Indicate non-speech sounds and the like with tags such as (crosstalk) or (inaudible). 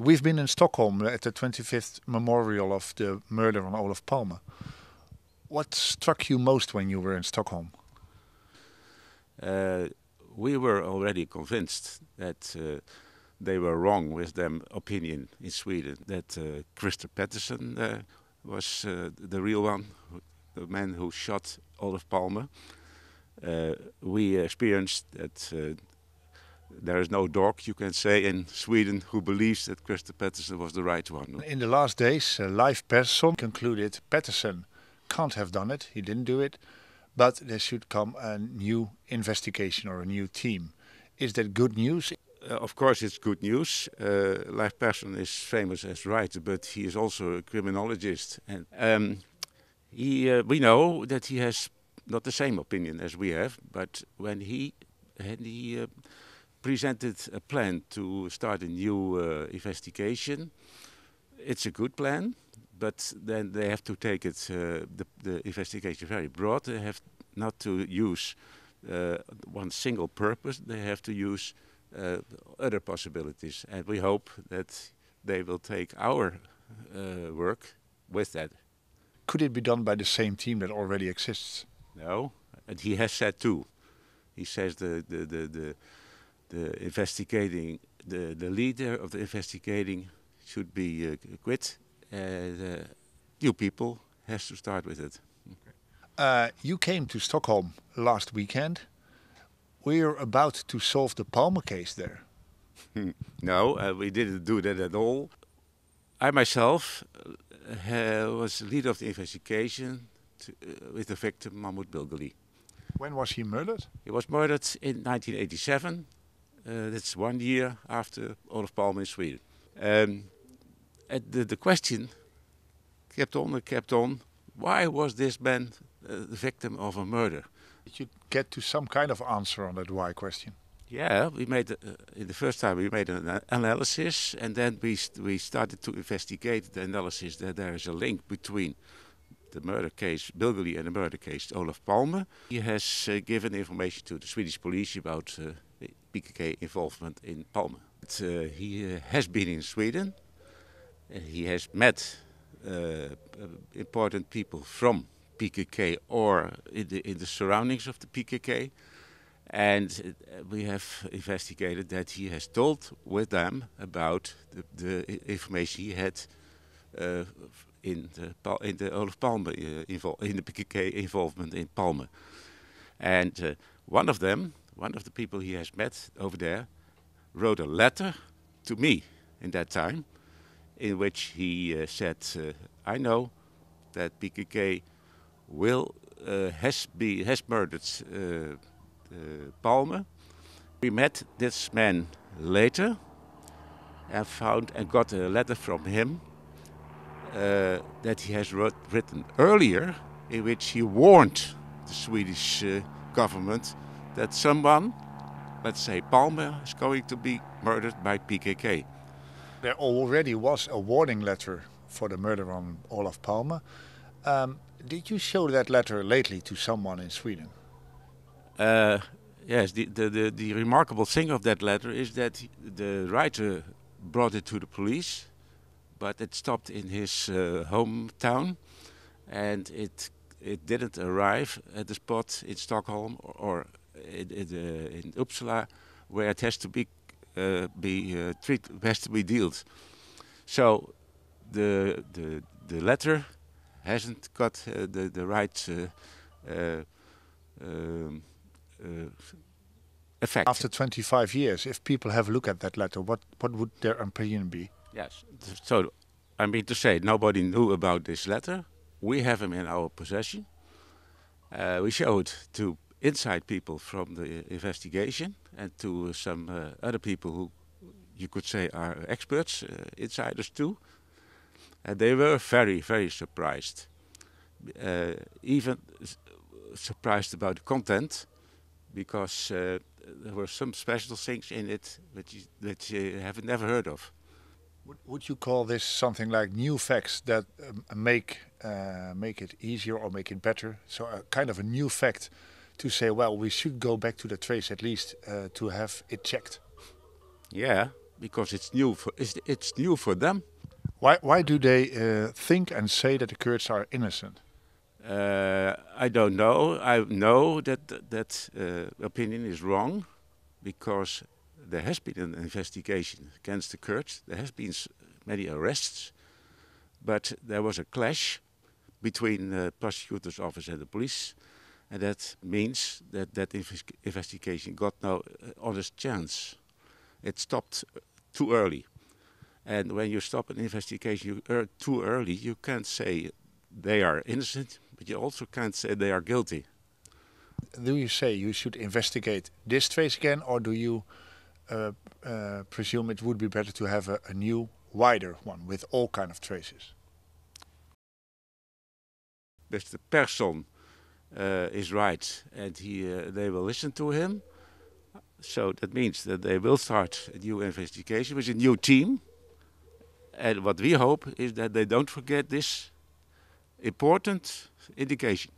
We've been in Stockholm at the 25th memorial of the murder on Olof Palme. What struck you most when you were in Stockholm? Uh, we were already convinced that uh, they were wrong with their opinion in Sweden, that uh, Christer Pettersson uh, was uh, the real one, the man who shot Olof Palme. Uh, we experienced that there is no dog, you can say, in Sweden who believes that Christer Pettersson was the right one. In the last days, uh, Leif Persson concluded Pettersson can't have done it, he didn't do it, but there should come a new investigation or a new team. Is that good news? Uh, of course, it's good news. Uh, Leif Persson is famous as writer, but he is also a criminologist. And um, he, uh, we know that he has not the same opinion as we have, but when he, when he uh, presented a plan to start a new uh, investigation. It's a good plan, but then they have to take it, uh, the, the, investigation very broad. They have not to use uh, one single purpose, they have to use uh, other possibilities. And we hope that they will take our uh, work with that. Could it be done by the same team that already exists? No, and he has said too. He says the, the, the, the the investigating the the leader of the investigating should be uh, quit. and uh, new people has to start with it. Uh, you came to Stockholm last weekend. We're about to solve the Palme case there. (laughs) no, uh, we didn't do that at all. I myself was leader of the investigation to, uh, with the victim Mahmoud Bilgeli. When was he murdered? He was murdered in 1987 uh, that's one year after Olof Palme in Sweden. Um, the, the question kept on and kept on. Why was this man uh, the victim of a murder? Did you get to some kind of answer on that why question? Yeah, we made uh, in the first time we made an analysis, and then we st we started to investigate the analysis that there is a link between the murder case Bilgeli and the murder case Olof Palme. He has uh, given information to the Swedish police about uh, PKK involvement in Palme. But, uh, he uh, has been in Sweden. he has met uh, important people from PKK or in the, in the surroundings of the PKK. And we have investigated that he has told with them about the, the information he had uh, in the in the Olof Palme uh, in the PKK involvement in Palme. And uh, one of them one of the people he has met over there wrote a letter to me in that time in which he uh, said, uh, I know that PKK will uh, has be has murdered uh, uh, Palme. We met this man later and found and got a letter from him uh, that he has wrote, written earlier in which he warned the Swedish government that someone, let's say Palme, is going to be murdered by PKK. There already was a warning letter for the murder on Olof Palme. Um, did you show that letter lately to someone in Sweden? Uh, yes, the, the, the, the, remarkable thing of that letter is that the writer brought it to the police, but it stopped in his uh, hometown and it, it didn't arrive at the spot in Stockholm or, or in, in, uh, in Uppsala where it has to be uh, be uh, treat has to be dealt. So the the the letter hasn't got the the right um, effect. After 25 years, if people have a look at that letter, what what would their opinion be? Yes. So I mean to say, nobody knew about this letter. We have him in our possession. Uh, we showed it to inside people from the investigation and to some uh, other people who you could say are experts, uh, insiders too. And they were very, very surprised. Uh, even surprised about the content because uh, there were some special things in it that you, that you have never heard of. Would, you call this something like new facts that um, make uh, make it easier or make it better? So a kind of a new fact to say, well, we should go back to the trace at least uh, to have it checked. Yeah, because it's new for it's, it's new for them. Why why do they uh, think and say that the Kurds are innocent? Uh, I don't know. I know that that uh, opinion is wrong, because there has been an investigation against the Kurds. There has been many arrests, but there was a clash between the prosecutor's office and the police, and that means that that investigation got no uh, honest chance. It stopped too early. And when you stop an investigation you, er, too early, you can't say they are innocent, but you also can't say they are guilty. Do you say you should investigate this trace again, or do you uh, uh, presume it would be better to have a, a new, wider one with all kind of traces? Mr. Persson uh, is right, and he, uh, they will listen to him. So that means that they will start a new investigation with a new team. And what we hope is that they don't forget this important indication.